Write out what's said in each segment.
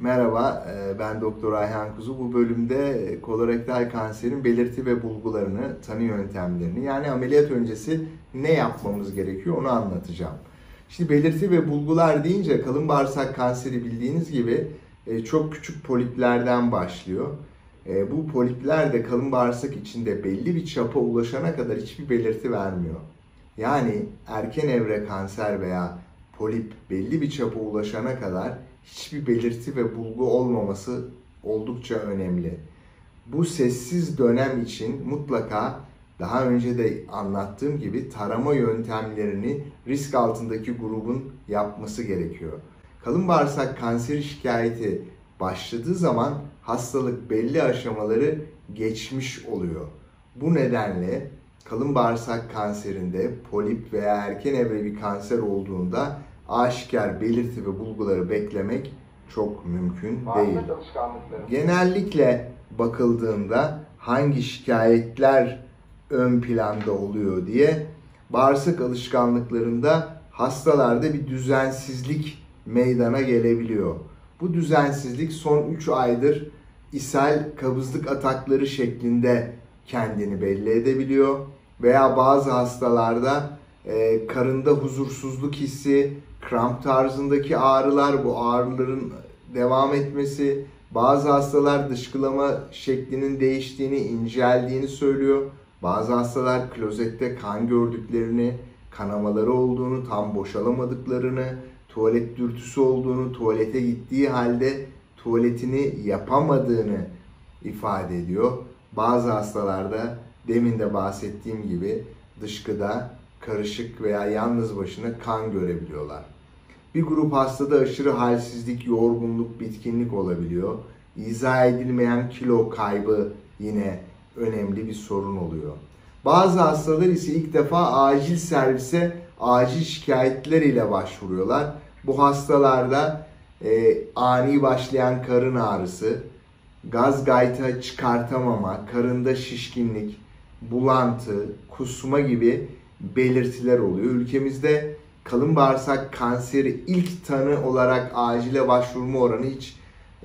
Merhaba, e, ben Doktor Ayhan Kuzu. Bu bölümde kolorektal kanserin belirti ve bulgularını, tanı yöntemlerini yani ameliyat öncesi ne yapmamız gerekiyor onu anlatacağım. Şimdi belirti ve bulgular deyince kalın bağırsak kanseri bildiğiniz gibi e, çok küçük poliplerden başlıyor. E, bu polipler de kalın bağırsak içinde belli bir çapa ulaşana kadar hiçbir belirti vermiyor. Yani erken evre kanser veya polip belli bir çapa ulaşana kadar hiçbir belirti ve bulgu olmaması oldukça önemli. Bu sessiz dönem için mutlaka daha önce de anlattığım gibi tarama yöntemlerini risk altındaki grubun yapması gerekiyor. Kalın bağırsak kanseri şikayeti başladığı zaman hastalık belli aşamaları geçmiş oluyor. Bu nedenle kalın bağırsak kanserinde polip veya erken evre bir kanser olduğunda aşikar belirti ve bulguları beklemek çok mümkün değil. Genellikle bakıldığında hangi şikayetler ön planda oluyor diye bağırsak alışkanlıklarında hastalarda bir düzensizlik meydana gelebiliyor. Bu düzensizlik son 3 aydır ishal, kabızlık atakları şeklinde kendini belli edebiliyor. Veya bazı hastalarda e, karında huzursuzluk hissi, kramp tarzındaki ağrılar, bu ağrıların devam etmesi, bazı hastalar dışkılama şeklinin değiştiğini, inceldiğini söylüyor. Bazı hastalar klozette kan gördüklerini, kanamaları olduğunu, tam boşalamadıklarını, tuvalet dürtüsü olduğunu, tuvalete gittiği halde tuvaletini yapamadığını ifade ediyor. Bazı hastalarda demin de bahsettiğim gibi dışkıda karışık veya yalnız başına kan görebiliyorlar. Bir grup hastada aşırı halsizlik, yorgunluk, bitkinlik olabiliyor. İzah edilmeyen kilo kaybı yine önemli bir sorun oluyor. Bazı hastalar ise ilk defa acil servise acil şikayetler ile başvuruyorlar. Bu hastalarda e, ani başlayan karın ağrısı, gaz gayta çıkartamama, karında şişkinlik, bulantı, kusma gibi belirtiler oluyor. Ülkemizde kalın bağırsak kanseri ilk tanı olarak acile başvurma oranı hiç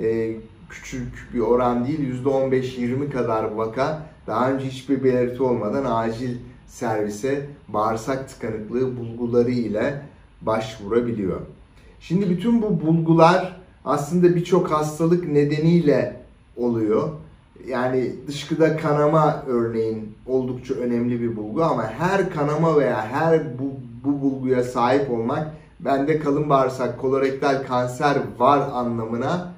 e, küçük bir oran değil. %15-20 kadar vaka daha önce hiçbir belirti olmadan acil servise bağırsak tıkanıklığı bulguları ile başvurabiliyor. Şimdi bütün bu bulgular aslında birçok hastalık nedeniyle oluyor. Yani dışkıda kanama örneğin oldukça önemli bir bulgu ama her kanama veya her bu, bu bulguya sahip olmak bende kalın bağırsak kolorektal kanser var anlamına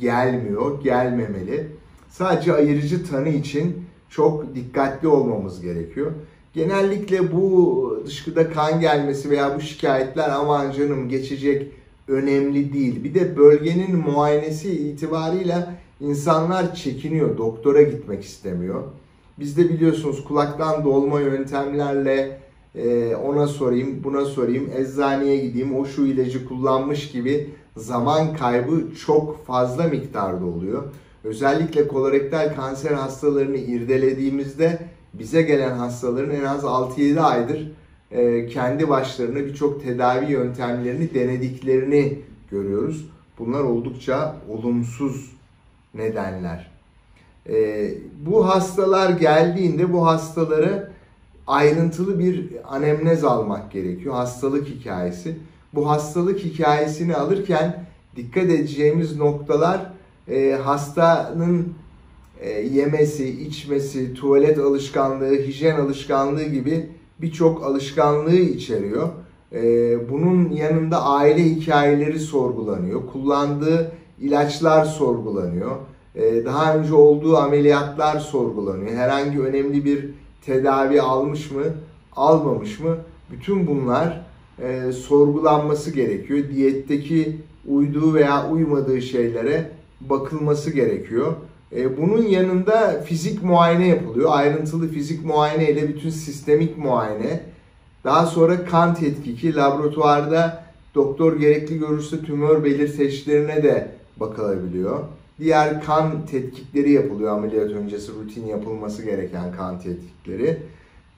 gelmiyor, gelmemeli. Sadece ayırıcı tanı için çok dikkatli olmamız gerekiyor. Genellikle bu dışkıda kan gelmesi veya bu şikayetler aman canım geçecek önemli değil. Bir de bölgenin muayenesi itibarıyla insanlar çekiniyor, doktora gitmek istemiyor. Bizde biliyorsunuz kulaktan dolma yöntemlerle e, ona sorayım, buna sorayım, eczaneye gideyim, o şu ilacı kullanmış gibi zaman kaybı çok fazla miktarda oluyor. Özellikle kolorektal kanser hastalarını irdelediğimizde bize gelen hastaların en az 6-7 aydır e, kendi başlarına birçok tedavi yöntemlerini denediklerini görüyoruz. Bunlar oldukça olumsuz nedenler. E, bu hastalar geldiğinde bu hastaları ayrıntılı bir anemnez almak gerekiyor. Hastalık hikayesi. Bu hastalık hikayesini alırken dikkat edeceğimiz noktalar e, hastanın e, yemesi, içmesi, tuvalet alışkanlığı, hijyen alışkanlığı gibi birçok alışkanlığı içeriyor. E, bunun yanında aile hikayeleri sorgulanıyor. Kullandığı ilaçlar sorgulanıyor. E, daha önce olduğu ameliyatlar sorgulanıyor. Herhangi önemli bir tedavi almış mı, almamış mı? Bütün bunlar e, sorgulanması gerekiyor. Diyetteki uyduğu veya uymadığı şeylere bakılması gerekiyor. E, bunun yanında fizik muayene yapılıyor. Ayrıntılı fizik muayene ile bütün sistemik muayene. Daha sonra kan tetkiki, laboratuvarda doktor gerekli görürse tümör belirteçlerine de bakılabiliyor. Diğer kan tetkikleri yapılıyor ameliyat öncesi rutin yapılması gereken kan tetkikleri.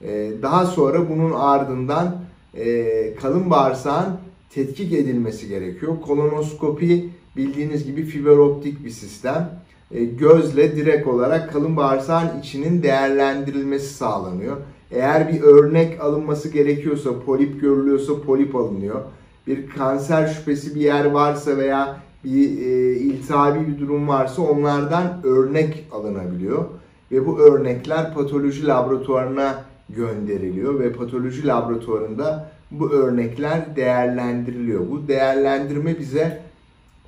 E, daha sonra bunun ardından e, kalın bağırsağın tetkik edilmesi gerekiyor. Kolonoskopi bildiğiniz gibi fiber optik bir sistem. E, gözle direkt olarak kalın bağırsağın içinin değerlendirilmesi sağlanıyor. Eğer bir örnek alınması gerekiyorsa, polip görülüyorsa polip alınıyor. Bir kanser şüphesi bir yer varsa veya bir e, iltihabi bir durum varsa onlardan örnek alınabiliyor. Ve bu örnekler patoloji laboratuvarına gönderiliyor ve patoloji laboratuvarında bu örnekler değerlendiriliyor. Bu değerlendirme bize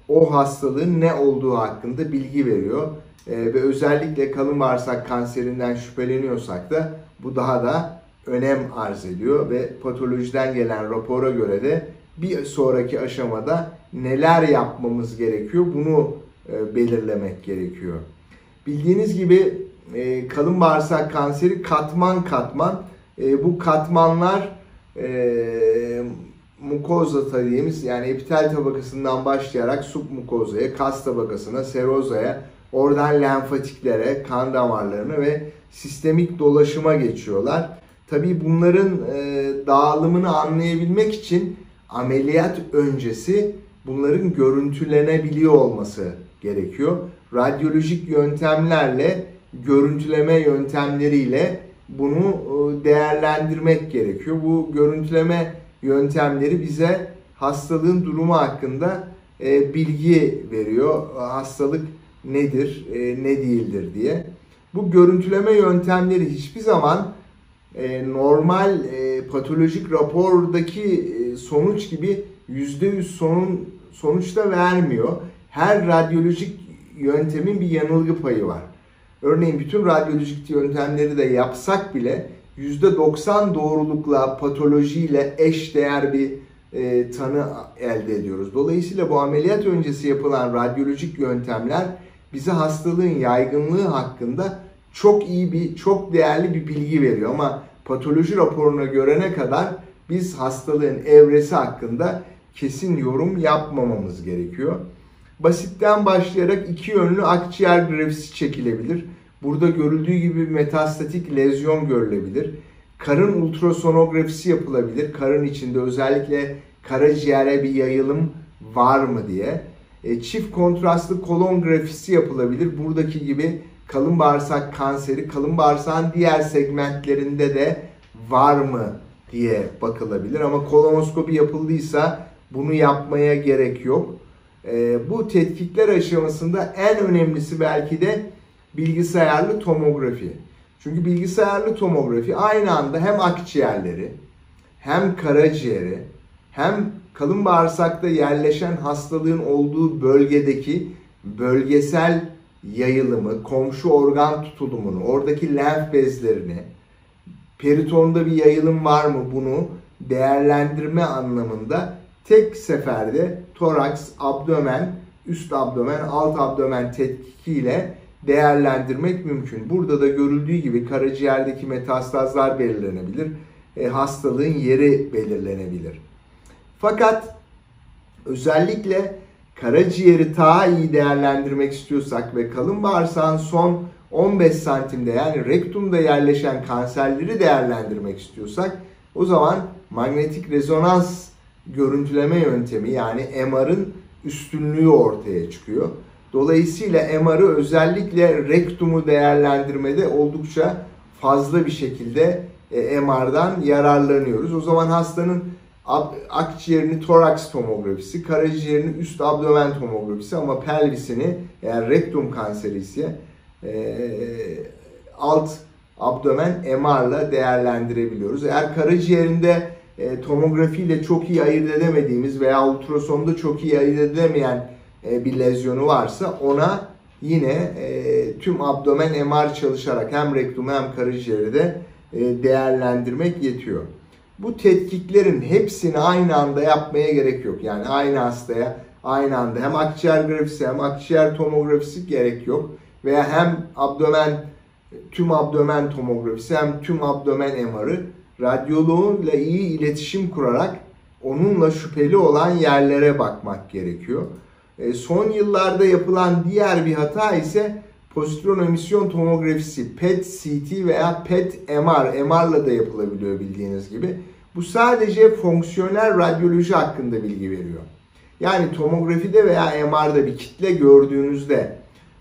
o hastalığın ne olduğu hakkında bilgi veriyor. Ee, ve özellikle kalın bağırsak kanserinden şüpheleniyorsak da bu daha da önem arz ediyor ve patolojiden gelen rapora göre de bir sonraki aşamada neler yapmamız gerekiyor bunu e, belirlemek gerekiyor. Bildiğiniz gibi e, kalın bağırsak kanseri katman katman e, bu katmanlar mukoza dediğimiz yani epitel tabakasından başlayarak submukozaya, kas tabakasına, serozaya, oradan lenfatiklere, kan damarlarına ve sistemik dolaşıma geçiyorlar. Tabii bunların dağılımını anlayabilmek için ameliyat öncesi bunların görüntülenebiliyor olması gerekiyor. Radyolojik yöntemlerle, görüntüleme yöntemleriyle bunu e, değerlendirmek gerekiyor. Bu görüntüleme yöntemleri bize hastalığın durumu hakkında e, bilgi veriyor. Hastalık nedir, e, ne değildir diye. Bu görüntüleme yöntemleri hiçbir zaman normal patolojik rapordaki sonuç gibi %100 sonun sonuçta vermiyor. Her radyolojik yöntemin bir yanılgı payı var. Örneğin bütün radyolojik yöntemleri de yapsak bile %90 doğrulukla patolojiyle eş değer bir e, tanı elde ediyoruz. Dolayısıyla bu ameliyat öncesi yapılan radyolojik yöntemler bize hastalığın yaygınlığı hakkında çok iyi bir, çok değerli bir bilgi veriyor. Ama patoloji raporuna görene kadar biz hastalığın evresi hakkında kesin yorum yapmamamız gerekiyor. Basitten başlayarak iki yönlü akciğer grafisi çekilebilir. Burada görüldüğü gibi metastatik lezyon görülebilir. Karın ultrasonografisi yapılabilir. Karın içinde özellikle karaciğere bir yayılım var mı diye. E, çift kontrastlı kolon grafisi yapılabilir. Buradaki gibi kalın bağırsak kanseri, kalın bağırsağın diğer segmentlerinde de var mı diye bakılabilir. Ama kolonoskopi yapıldıysa bunu yapmaya gerek yok. E, bu tetkikler aşamasında en önemlisi belki de bilgisayarlı tomografi. Çünkü bilgisayarlı tomografi aynı anda hem akciğerleri hem karaciğeri hem kalın bağırsakta yerleşen hastalığın olduğu bölgedeki bölgesel yayılımı, komşu organ tutulumunu, oradaki lenf bezlerini, peritonda bir yayılım var mı bunu değerlendirme anlamında tek seferde toraks, abdomen, üst abdomen, alt abdomen tetkikiyle değerlendirmek mümkün. Burada da görüldüğü gibi karaciğerdeki metastazlar belirlenebilir. E, hastalığın yeri belirlenebilir. Fakat özellikle karaciğeri daha iyi değerlendirmek istiyorsak ve kalın bağırsağın son 15 santimde yani rektumda yerleşen kanserleri değerlendirmek istiyorsak o zaman magnetik rezonans görüntüleme yöntemi yani MR'ın üstünlüğü ortaya çıkıyor. Dolayısıyla MR'ı özellikle rektumu değerlendirmede oldukça fazla bir şekilde e, MR'dan yararlanıyoruz. O zaman hastanın akciğerini toraks tomografisi, karaciğerini üst abdomen tomografisi ama pelvisini eğer rektum kanseri ise alt abdomen MR'la değerlendirebiliyoruz. Eğer karaciğerinde e, tomografiyle çok iyi ayırt edemediğimiz veya ultrasonda çok iyi ayırt edemeyen e, bir lezyonu varsa ona yine e, tüm abdomen MR çalışarak hem rektumu hem karaciğeri de e, değerlendirmek yetiyor. Bu tetkiklerin hepsini aynı anda yapmaya gerek yok. Yani aynı hastaya aynı anda hem akciğer grafisi hem akciğer tomografisi gerek yok. Veya hem abdomen tüm abdomen tomografisi hem tüm abdomen MR'ı radyoloğunla iyi iletişim kurarak onunla şüpheli olan yerlere bakmak gerekiyor. E, son yıllarda yapılan diğer bir hata ise pozitron emisyon tomografisi PET-CT veya PET-MR, MR'la da yapılabiliyor bildiğiniz gibi. Bu sadece fonksiyonel radyoloji hakkında bilgi veriyor. Yani tomografide veya MR'da bir kitle gördüğünüzde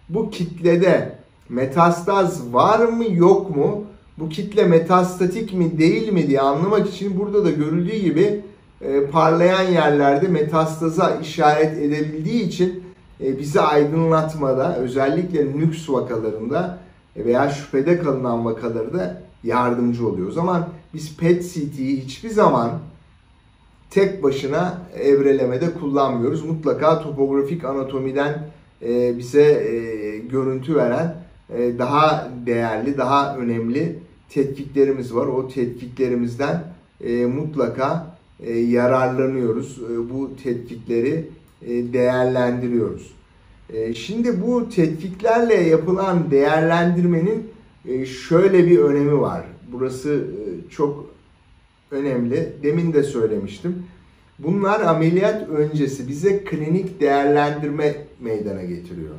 bu kitlede metastaz var mı yok mu? Bu kitle metastatik mi değil mi diye anlamak için burada da görüldüğü gibi e, parlayan yerlerde metastaza işaret edebildiği için e, bizi aydınlatmada özellikle nüks vakalarında veya şüphede kalınan vakalarda yardımcı oluyor. O zaman biz PET-CT'yi hiçbir zaman tek başına evrelemede kullanmıyoruz. Mutlaka topografik anatomiden e, bize e, görüntü veren e, daha değerli, daha önemli tetkiklerimiz var. O tetkiklerimizden mutlaka yararlanıyoruz. Bu tetkikleri değerlendiriyoruz. Şimdi bu tetkiklerle yapılan değerlendirmenin şöyle bir önemi var. Burası çok önemli. Demin de söylemiştim. Bunlar ameliyat öncesi bize klinik değerlendirme meydana getiriyor.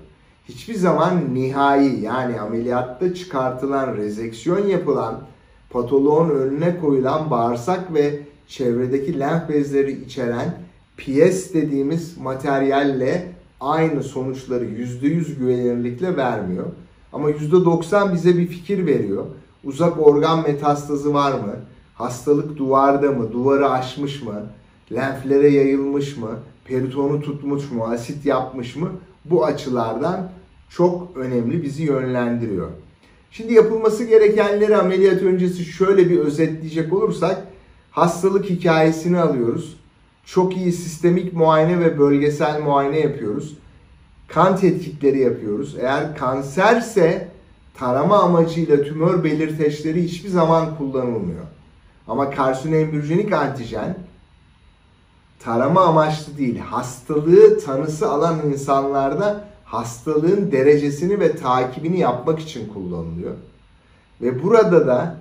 Hiçbir zaman nihai yani ameliyatta çıkartılan, rezeksiyon yapılan, patoloğun önüne koyulan bağırsak ve çevredeki lenf bezleri içeren PS dediğimiz materyalle aynı sonuçları %100 güvenilirlikle vermiyor. Ama %90 bize bir fikir veriyor. Uzak organ metastazı var mı? Hastalık duvarda mı? Duvarı aşmış mı? Lenflere yayılmış mı? Peritonu tutmuş mu? Asit yapmış mı? Bu açılardan çok önemli bizi yönlendiriyor. Şimdi yapılması gerekenleri ameliyat öncesi şöyle bir özetleyecek olursak hastalık hikayesini alıyoruz. Çok iyi sistemik muayene ve bölgesel muayene yapıyoruz. Kan tetkikleri yapıyoruz. Eğer kanserse tarama amacıyla tümör belirteçleri hiçbir zaman kullanılmıyor. Ama karsinoembürjenik antijen tarama amaçlı değil, hastalığı tanısı alan insanlarda hastalığın derecesini ve takibini yapmak için kullanılıyor. Ve burada da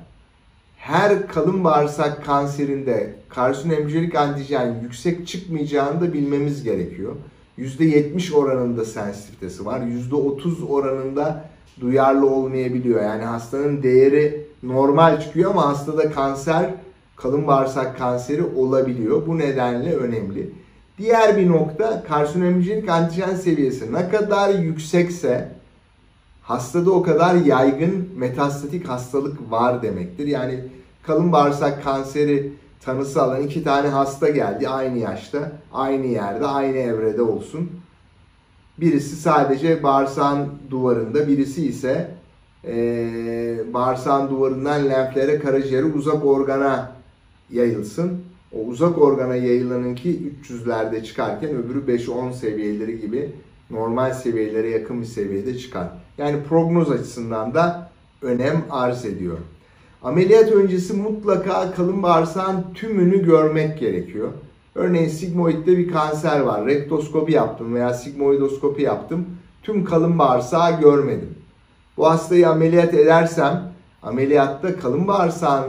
her kalın bağırsak kanserinde karsinoembürjenik antijen yüksek çıkmayacağını da bilmemiz gerekiyor. %70 oranında sensitivitesi var. %30 oranında duyarlı olmayabiliyor. Yani hastanın değeri normal çıkıyor ama hastada kanser, kalın bağırsak kanseri olabiliyor. Bu nedenle önemli. Diğer bir nokta karsinojenlik antijen seviyesi ne kadar yüksekse hastada o kadar yaygın metastatik hastalık var demektir. Yani kalın bağırsak kanseri tanısı alan iki tane hasta geldi aynı yaşta, aynı yerde, aynı evrede olsun. Birisi sadece bağırsağın duvarında, birisi ise e, bağırsağın duvarından lenflere, karaciğere, uzak organa yayılsın. O uzak organa yayılanınki 300'lerde çıkarken öbürü 5-10 seviyeleri gibi normal seviyelere yakın bir seviyede çıkar. Yani prognoz açısından da önem arz ediyor. Ameliyat öncesi mutlaka kalın bağırsağın tümünü görmek gerekiyor. Örneğin sigmoidde bir kanser var. Rektoskopi yaptım veya sigmoidoskopi yaptım. Tüm kalın bağırsağı görmedim. Bu hastayı ameliyat edersem ameliyatta kalın bağırsağın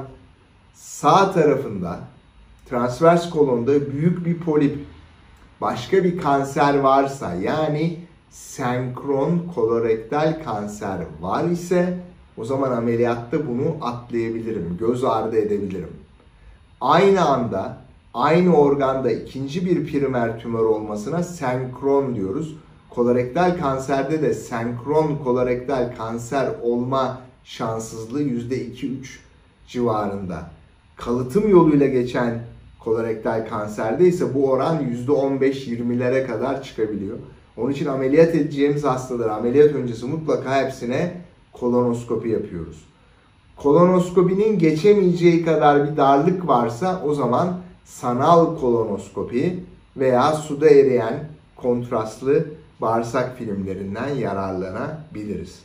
sağ tarafında transvers kolonda büyük bir polip başka bir kanser varsa yani senkron kolorektal kanser var ise o zaman ameliyatta bunu atlayabilirim, göz ardı edebilirim. Aynı anda aynı organda ikinci bir primer tümör olmasına senkron diyoruz. Kolorektal kanserde de senkron kolorektal kanser olma şanssızlığı %2-3 civarında. Kalıtım yoluyla geçen kolorektal kanserde ise bu oran %15-20'lere kadar çıkabiliyor. Onun için ameliyat edeceğimiz hastaları ameliyat öncesi mutlaka hepsine kolonoskopi yapıyoruz. Kolonoskopinin geçemeyeceği kadar bir darlık varsa o zaman sanal kolonoskopi veya suda eriyen kontrastlı bağırsak filmlerinden yararlanabiliriz.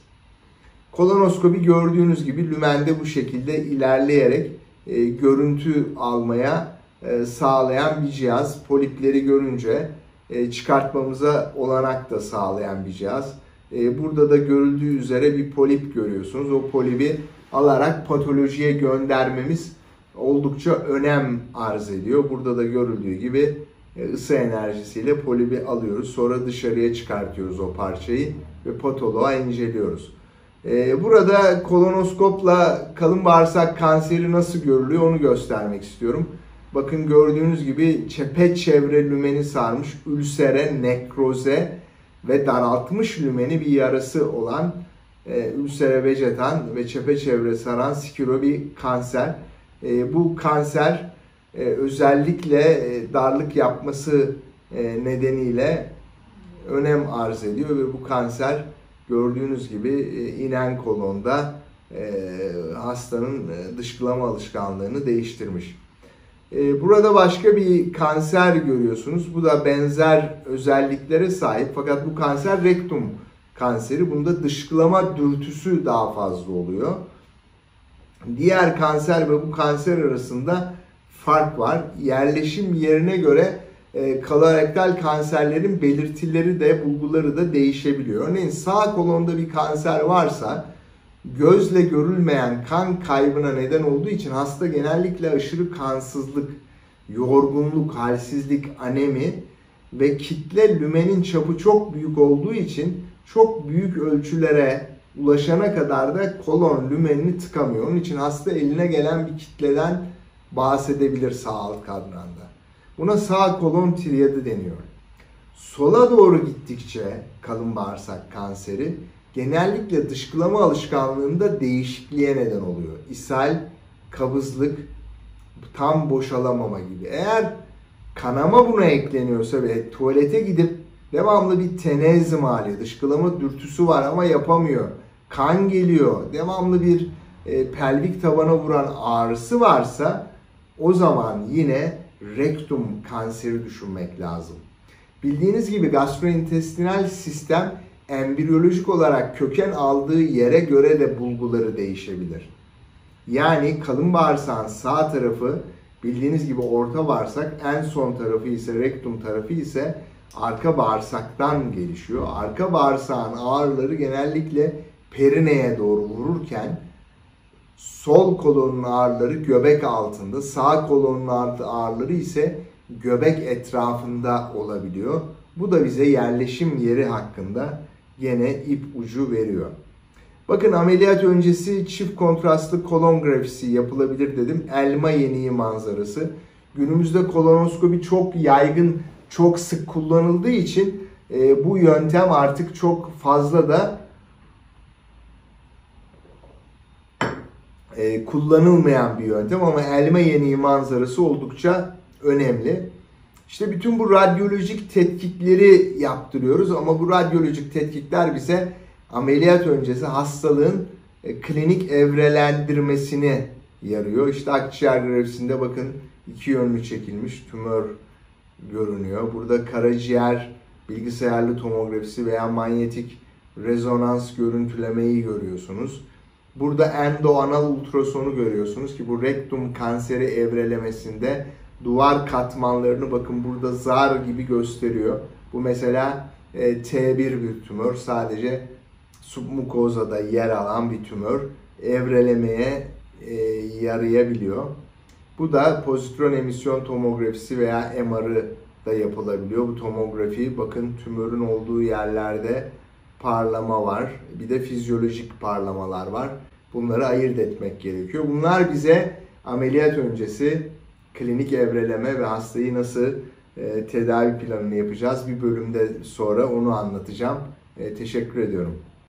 Kolonoskopi gördüğünüz gibi lümende bu şekilde ilerleyerek e, görüntü almaya e, sağlayan bir cihaz. Polipleri görünce e, çıkartmamıza olanak da sağlayan bir cihaz. E, burada da görüldüğü üzere bir polip görüyorsunuz. O polibi alarak patolojiye göndermemiz oldukça önem arz ediyor. Burada da görüldüğü gibi ısı enerjisiyle polibi alıyoruz. Sonra dışarıya çıkartıyoruz o parçayı ve patoloğa inceliyoruz. Burada kolonoskopla kalın bağırsak kanseri nasıl görülüyor onu göstermek istiyorum. Bakın gördüğünüz gibi çepeçevre lümeni sarmış ülsere, nekroze ve daraltmış lümeni bir yarası olan e, ülsere vejetan ve çepeçevre saran skiro kanser. E, bu kanser e, özellikle e, darlık yapması e, nedeniyle önem arz ediyor ve bu kanser gördüğünüz gibi e, inen kolonda e, hastanın e, dışkılama alışkanlığını değiştirmiş. Burada başka bir kanser görüyorsunuz. Bu da benzer özelliklere sahip fakat bu kanser rektum kanseri. Bunda dışkılama dürtüsü daha fazla oluyor. Diğer kanser ve bu kanser arasında fark var. Yerleşim yerine göre e, kanserlerin belirtileri de bulguları da değişebiliyor. Örneğin sağ kolonda bir kanser varsa gözle görülmeyen kan kaybına neden olduğu için hasta genellikle aşırı kansızlık, yorgunluk, halsizlik, anemi ve kitle lümenin çapı çok büyük olduğu için çok büyük ölçülere ulaşana kadar da kolon lümenini tıkamıyor. Onun için hasta eline gelen bir kitleden bahsedebilir sağ alt kadranda. Buna sağ kolon triadı deniyor. Sola doğru gittikçe kalın bağırsak kanseri genellikle dışkılama alışkanlığında değişikliğe neden oluyor. İshal, kabızlık, tam boşalamama gibi. Eğer kanama buna ekleniyorsa ve tuvalete gidip devamlı bir tenezim hali, dışkılama dürtüsü var ama yapamıyor. Kan geliyor, devamlı bir e, pelvik tabana vuran ağrısı varsa o zaman yine rektum kanseri düşünmek lazım. Bildiğiniz gibi gastrointestinal sistem embriyolojik olarak köken aldığı yere göre de bulguları değişebilir. Yani kalın bağırsağın sağ tarafı bildiğiniz gibi orta bağırsak, en son tarafı ise rektum tarafı ise arka bağırsaktan gelişiyor. Arka bağırsağın ağrıları genellikle perineye doğru vururken sol kolonun ağrıları göbek altında, sağ kolonun ağrıları ise göbek etrafında olabiliyor. Bu da bize yerleşim yeri hakkında gene ip ucu veriyor. Bakın ameliyat öncesi çift kontrastlı kolon grafisi yapılabilir dedim. Elma yeniği manzarası. Günümüzde kolonoskopi çok yaygın, çok sık kullanıldığı için e, bu yöntem artık çok fazla da e, kullanılmayan bir yöntem ama elma yeniği manzarası oldukça önemli. İşte bütün bu radyolojik tetkikleri yaptırıyoruz ama bu radyolojik tetkikler bize ameliyat öncesi hastalığın e, klinik evrelendirmesini yarıyor. İşte akciğer grafisinde bakın iki yönlü çekilmiş tümör görünüyor. Burada karaciğer bilgisayarlı tomografisi veya manyetik rezonans görüntülemeyi görüyorsunuz. Burada endoanal ultrasonu görüyorsunuz ki bu rektum kanseri evrelemesinde duvar katmanlarını bakın burada zar gibi gösteriyor. Bu mesela e, T1 bir tümör sadece submukozada yer alan bir tümör evrelemeye e, yarayabiliyor. Bu da pozitron emisyon tomografisi veya MR'ı da yapılabiliyor. Bu tomografi bakın tümörün olduğu yerlerde parlama var. Bir de fizyolojik parlamalar var. Bunları ayırt etmek gerekiyor. Bunlar bize ameliyat öncesi klinik evreleme ve hastayı nasıl e, tedavi planını yapacağız bir bölümde sonra onu anlatacağım. E, teşekkür ediyorum.